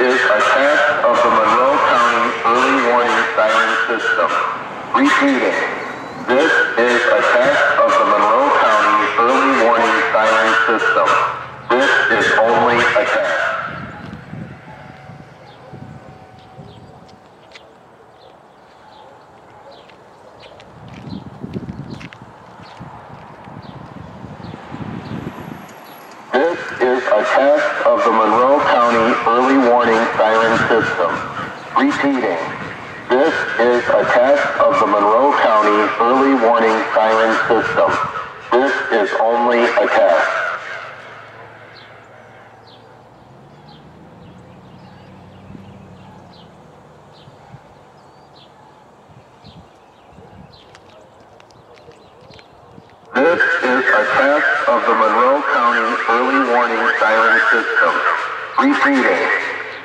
is a test of the Monroe County Early Warning Siren System. Repeating, this is a test of the Monroe County Early Warning Siren System. This is only a test. This is a test of the Monroe Repeating. This is a test of the Monroe County early warning siren system. This is only a test. This is a test of the Monroe County early warning siren system. Repeating.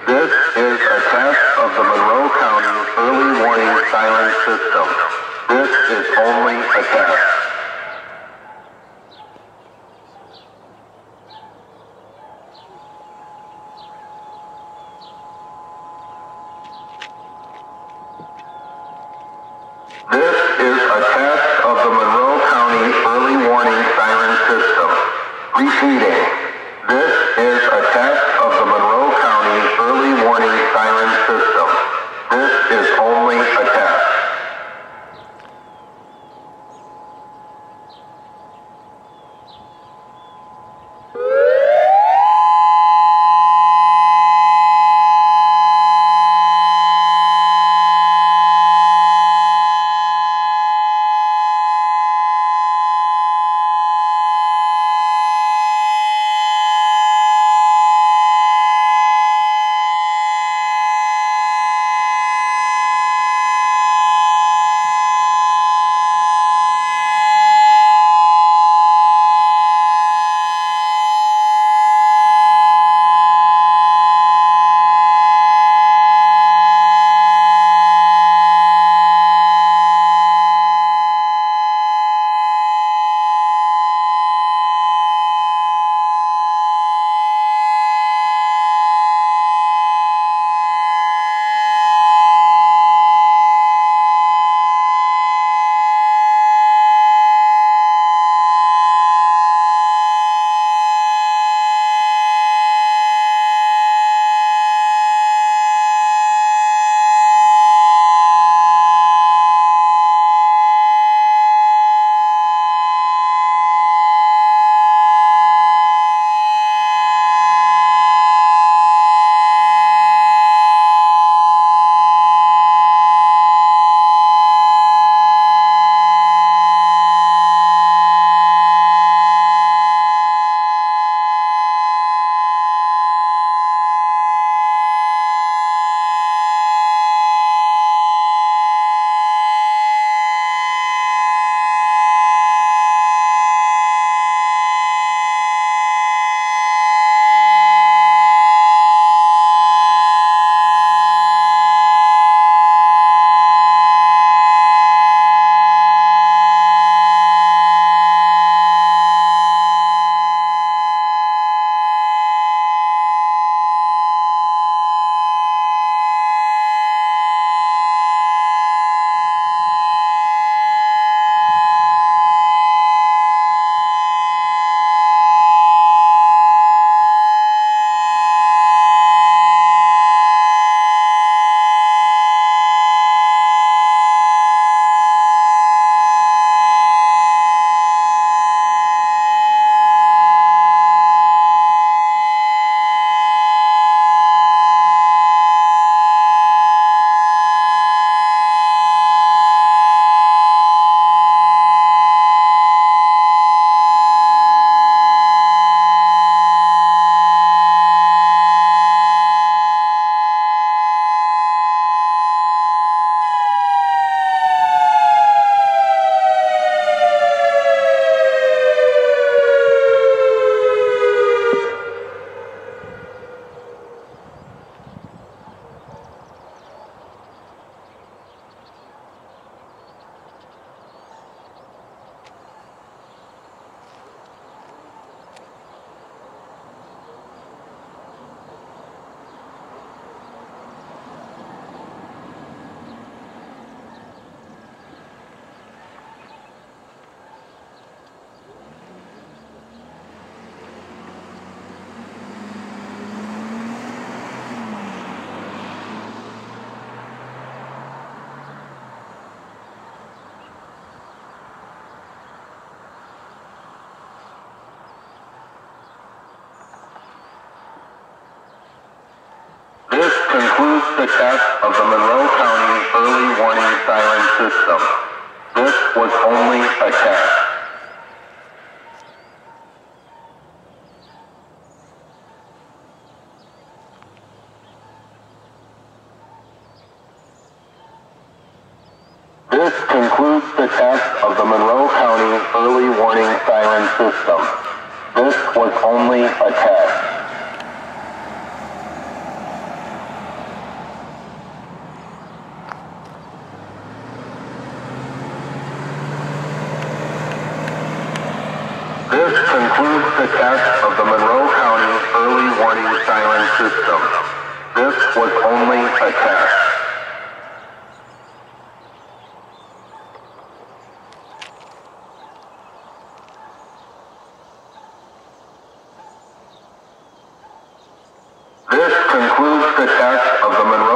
This is test of the Monroe County early warning siren system. This is only a test. Concludes the test of the Monroe County Early Warning Siren System. This was only a test. This concludes the test of the Monroe County Early Warning Siren System. This was only a test. Test of the Monroe County Early Warning Siren System. This was only a test. This concludes the test of the Monroe